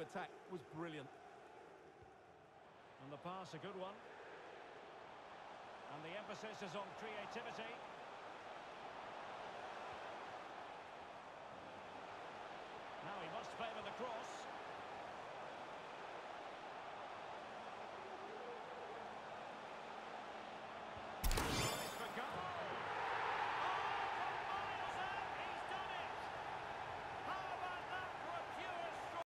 of attack was brilliant. And the pass, a good one. And the emphasis is on creativity.